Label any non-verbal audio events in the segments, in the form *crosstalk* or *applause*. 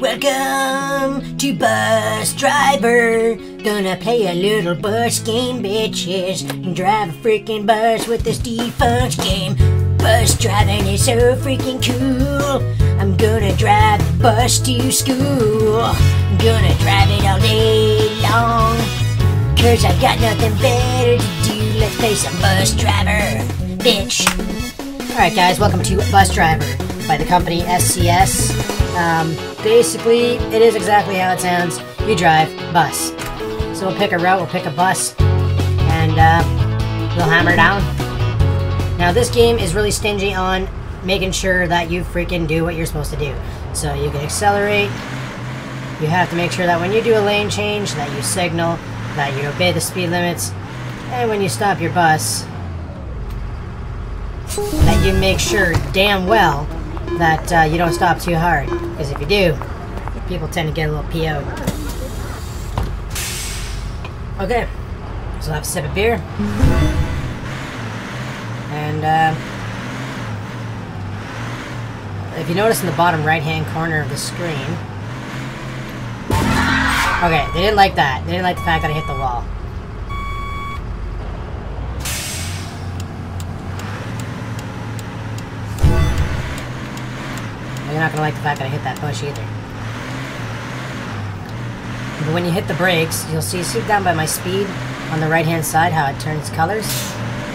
Welcome to Bus Driver. Gonna play a little bus game, bitches. And drive a freaking bus with this defunct game. Bus driving is so freaking cool. I'm gonna drive the bus to school. I'm gonna drive it all day long. Cause I got nothing better to do. Let's play some bus driver, bitch. Alright, guys, welcome to Bus Driver by the company SCS. Um, basically, it is exactly how it sounds. You drive bus. So we'll pick a route, we'll pick a bus, and uh, we'll hammer down. Now, this game is really stingy on making sure that you freaking do what you're supposed to do. So you can accelerate. You have to make sure that when you do a lane change, that you signal, that you obey the speed limits, and when you stop your bus, that you make sure damn well that uh, you don't stop too hard. Because if you do, people tend to get a little PO'd. Okay, so I'll have a sip of beer. And uh, if you notice in the bottom right hand corner of the screen, okay, they didn't like that. They didn't like the fact that I hit the wall. You're not gonna like the fact that I hit that bush either. But when you hit the brakes, you'll see, see down by my speed on the right hand side how it turns colors?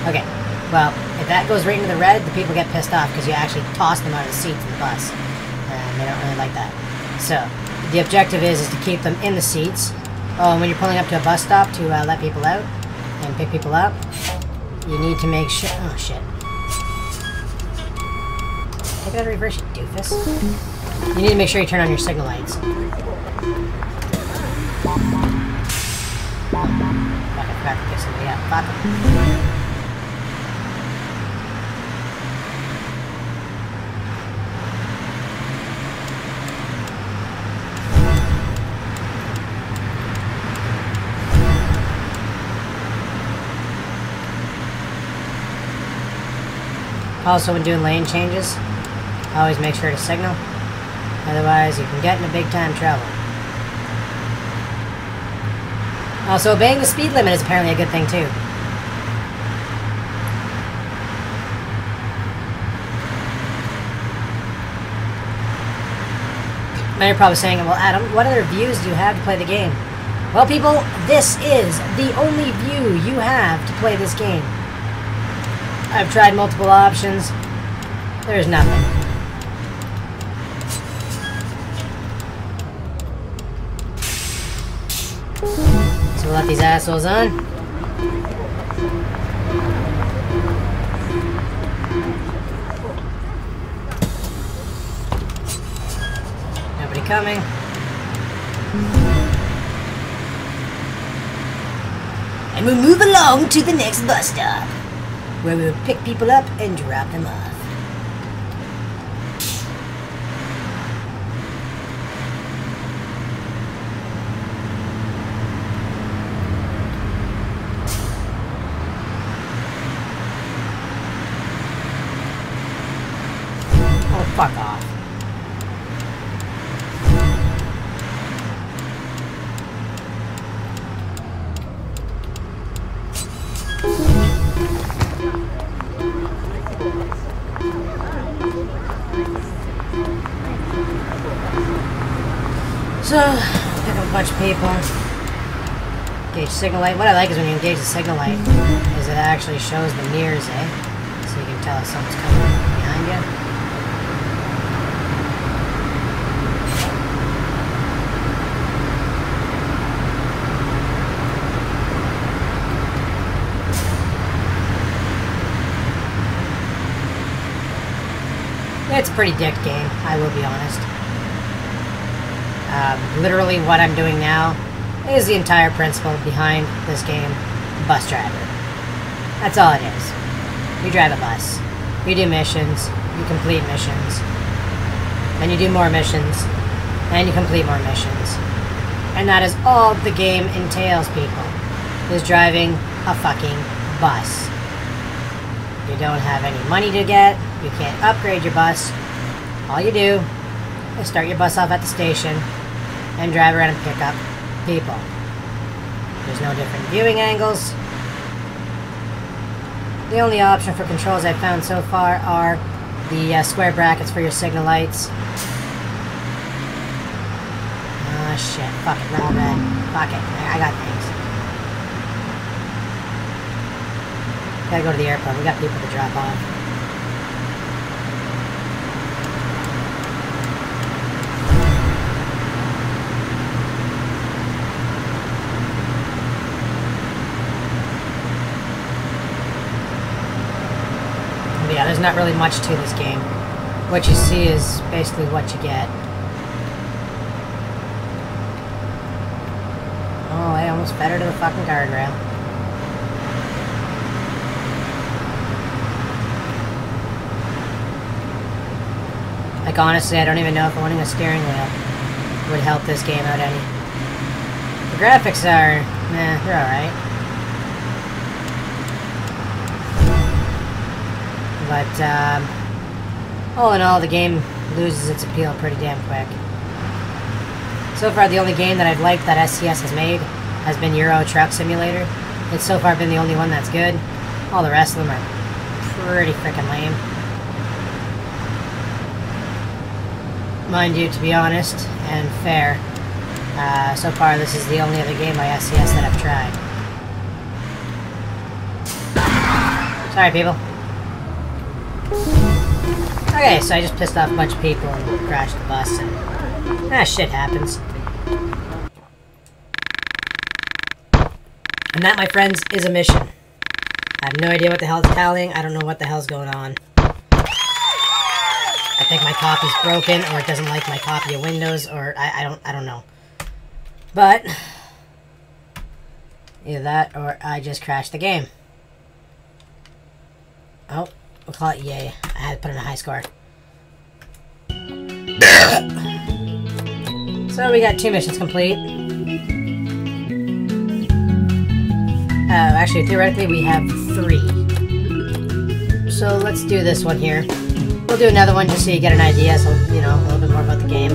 Okay, well, if that goes right into the red, the people get pissed off because you actually toss them out of the seats in the bus. And they don't really like that. So, the objective is, is to keep them in the seats. Oh, and when you're pulling up to a bus stop to uh, let people out and pick people up, you need to make sure... Oh, shit. Gotta reverse, you doofus. You need to make sure you turn on your signal lights. Also, when doing lane changes, always make sure to signal. Otherwise, you can get into big time trouble. Also, obeying the speed limit is apparently a good thing too. Now you're probably saying, well, Adam, what other views do you have to play the game? Well, people, this is the only view you have to play this game. I've tried multiple options. There's nothing. So let these assholes on. Nobody coming. And we'll move along to the next bus stop where we will pick people up and drop them off. Oh, fuck off. So, pick up a bunch of people. Engage signal light. What I like is when you engage the signal light, is it actually shows the mirrors, eh? So you can tell if someone's coming behind you. It's a pretty dick game, I will be honest. Um, literally what I'm doing now is the entire principle behind this game, Bus Driver. That's all it is. You drive a bus. You do missions. You complete missions. Then you do more missions. Then you complete more missions. And that is all the game entails, people. Is driving a fucking bus. You don't have any money to get. You can't upgrade your bus. All you do is start your bus off at the station and drive around and pick up people. There's no different viewing angles. The only option for controls I've found so far are the uh, square brackets for your signal lights. Ah, shit. Fuck it. Wrong red. Fuck it. I got things. Gotta go to the airport. We got people to drop off. yeah, there's not really much to this game. What you see is basically what you get. Oh, I almost fed her to the fucking guardrail. Like, honestly, I don't even know if owning a steering wheel would help this game out any. The graphics are, nah, they're alright. But, um, all in all, the game loses its appeal pretty damn quick. So far, the only game that I've liked that SCS has made has been Euro Truck Simulator. It's so far been the only one that's good. All the rest of them are pretty freaking lame. Mind you, to be honest and fair, uh, so far this is the only other game by SCS that I've tried. Sorry, people. Okay, so I just pissed off a bunch of people and crashed the bus, and ah, shit happens. And that, my friends, is a mission. I have no idea what the hell it's tallying. I don't know what the hell's going on. I think my copy's broken, or it doesn't like my copy of Windows, or I, I don't, I don't know. But either that, or I just crashed the game. Oh, We'll call it yay. I had to put in a high score. *coughs* so we got two missions complete. Uh, actually, theoretically, we have three. So let's do this one here. We'll do another one just so you get an idea, so, you know, a little bit more about the game.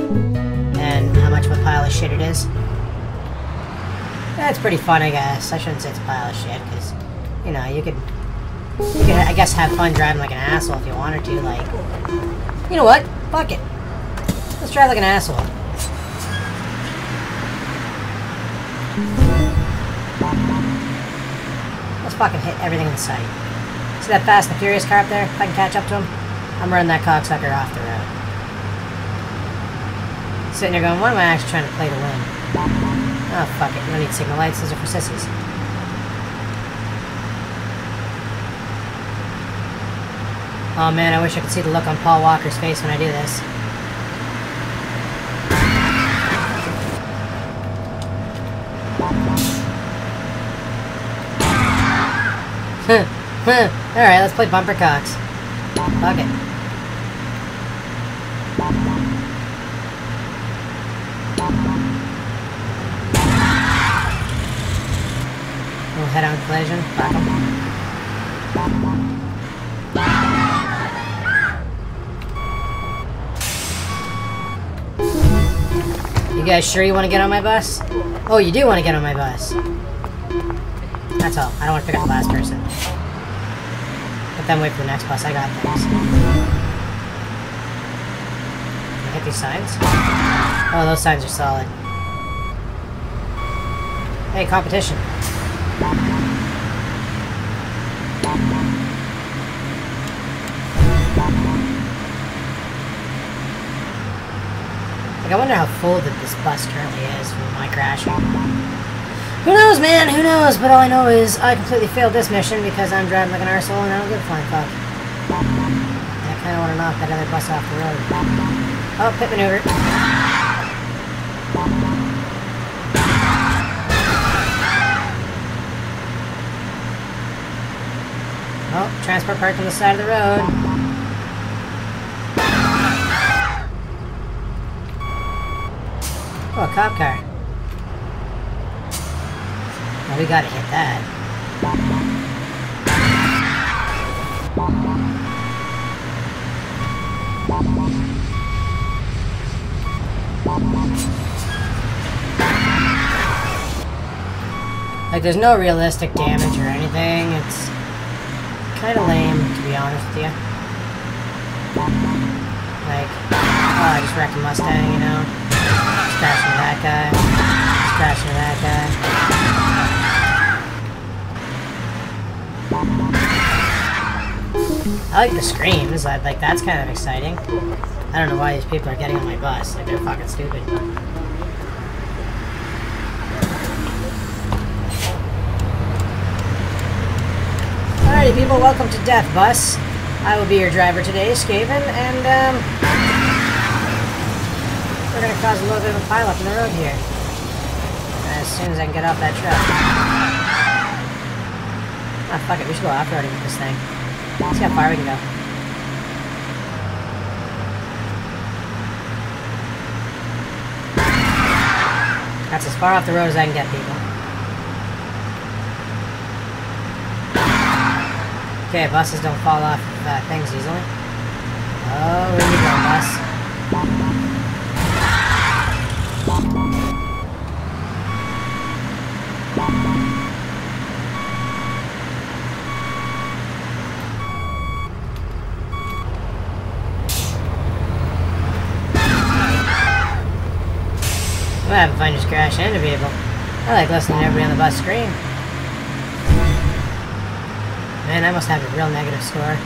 And how much of a pile of shit it is. That's pretty fun, I guess. I shouldn't say it's a pile of shit, because, you know, you could you can, I guess, have fun driving like an asshole if you wanted to. Like, you know what? Fuck it. Let's drive like an asshole. Let's fucking hit everything in sight. See that Fast and Furious car up there? If I can catch up to him, I'm running that cocksucker off the road. Sitting there going, what am I actually trying to play to win? Oh, fuck it. Don't need signal lights. Those are for sissies. Oh man, I wish I could see the look on Paul Walker's face when I do this. *laughs* Alright, let's play bumper cocks. Fuck it. Little head-on collision. Fuck em. You guys sure you want to get on my bus? Oh, you do want to get on my bus. That's all. I don't want to pick up the last person. But then wait for the next bus. I got things. These signs? Oh, those signs are solid. Hey, competition. Like, I wonder how full that this bus currently is from my crashing. Who knows, man? Who knows? But all I know is I completely failed this mission because I'm driving like an arsehole and I don't give a flying fuck. I kind of want to knock that other bus off the road. Oh, pit maneuver. Oh, transport parked on the side of the road. Oh, a cop car. Well, we gotta hit that. Like, there's no realistic damage or anything. It's kind of lame, to be honest with you. Like, oh, I just wrecked a Mustang, you know? Just crashing that guy. Just crashing that guy. I like the screams. I, like, that's kind of exciting. I don't know why these people are getting on my bus. Like, they're fucking stupid. Alrighty, people, welcome to Death Bus. I will be your driver today, Skaven, and um, we're gonna cause a little bit of a pileup in the road here. As soon as I can get off that truck. Ah, fuck it, we should go off-roading with this thing. Let's see how far we can go. That's as far off the road as I can get, people. Okay, buses don't fall off uh, things easily. Oh, where you having fun just crashing into people. I like listening to everybody on the bus scream. Man, I must have a real negative score.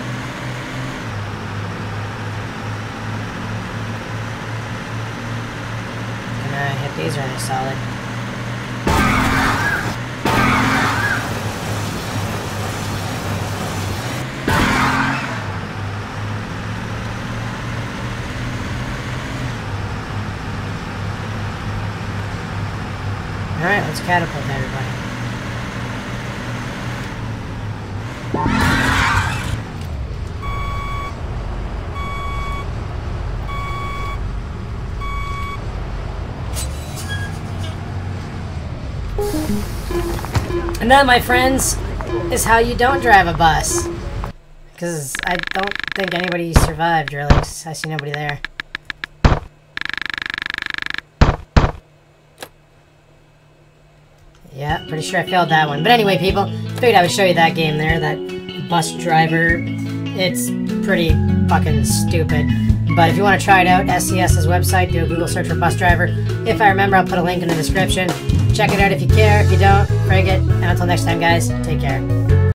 Can I hit these are they solid? Alright, let's catapult everybody. And that, my friends, is how you don't drive a bus. Because I don't think anybody survived, really. I see nobody there. Yeah, pretty sure I failed that one. But anyway, people, figured I would show you that game there, that bus driver. It's pretty fucking stupid. But if you want to try it out, SCS's website, do a Google search for bus driver. If I remember, I'll put a link in the description. Check it out if you care. If you don't, frig it. And until next time, guys, take care.